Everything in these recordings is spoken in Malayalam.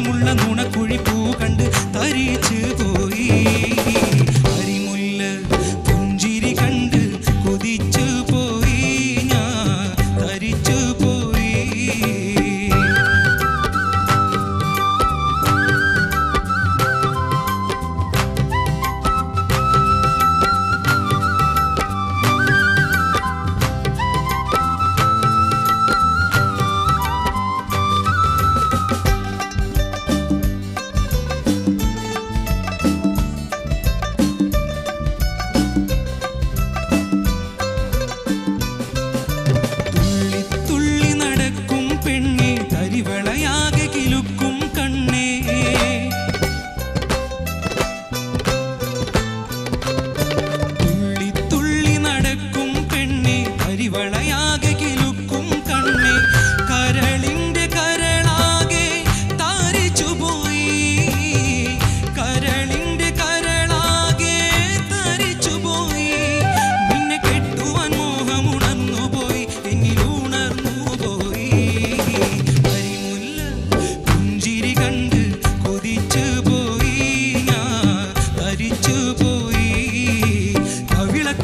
നിറമുള്ള നുണക്കുഴി പൂ കണ്ട് തരിച്ചു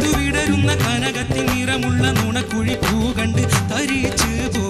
വിടരുന്ന കനകത്തിൽ നിറമുള്ള നുണക്കുഴി പൂ കണ്ട് തരിച്ചു പോ